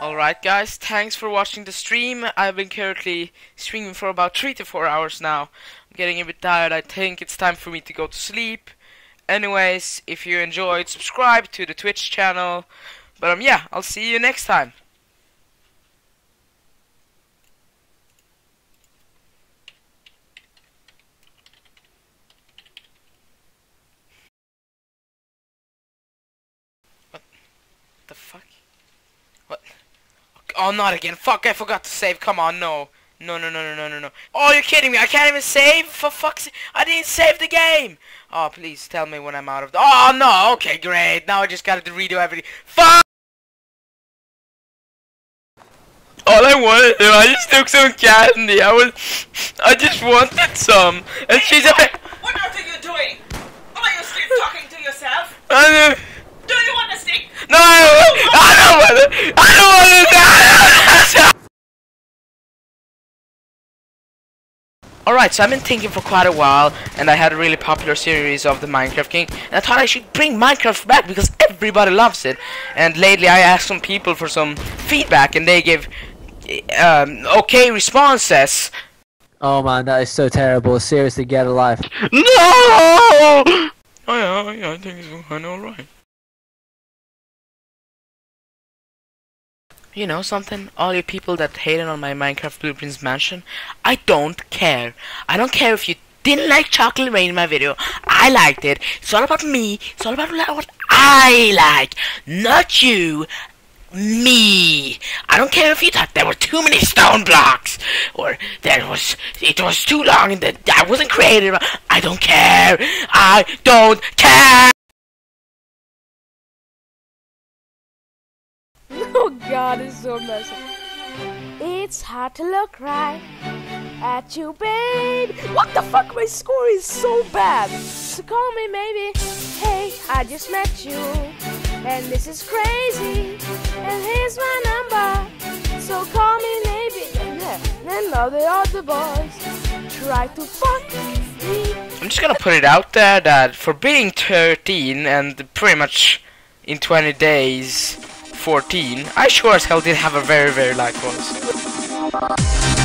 Alright guys, thanks for watching the stream. I've been currently streaming for about 3 to 4 hours now. I'm getting a bit tired, I think it's time for me to go to sleep. Anyways, if you enjoyed, subscribe to the Twitch channel. But um yeah, I'll see you next time. What the fuck? What? Oh, not again. Fuck, I forgot to save. Come on, no. No, no, no, no, no, no, no. Oh, you're kidding me. I can't even save? For fuck's sake. I didn't save the game. Oh, please tell me when I'm out of the... Oh, no. Okay, great. Now I just gotta redo everything. Fuck! All I wanted to do, I just took some candy. I was... I just wanted some. And she's a bit... What are you doing? Are you still talking to yourself? I don't... Do you want a stick? No, I don't, I don't want it. I don't want it. Alright, so I've been thinking for quite a while, and I had a really popular series of the Minecraft King, and I thought I should bring Minecraft back because everybody loves it. And lately I asked some people for some feedback, and they gave um, okay responses. Oh man, that is so terrible. Seriously, get a life. No! Oh yeah, yeah, I think it's kind of alright. You know something? All you people that hated on my Minecraft Blueprints mansion, I don't care. I don't care if you didn't like Chocolate Rain in my video. I liked it. It's all about me. It's all about what I like, not you. Me. I don't care if you thought there were too many stone blocks, or there was it was too long and that I wasn't creative. I don't care. I don't care. Oh god, it's so messy. It's hard to look right at you, babe. What the fuck? My score is so bad. So call me maybe. Hey, I just met you, and this is crazy. And here's my number. So call me maybe. And all the other boys try to fuck me. I'm just gonna put it out there that for being 13 and pretty much in 20 days 14, I sure as hell did have a very very light voice.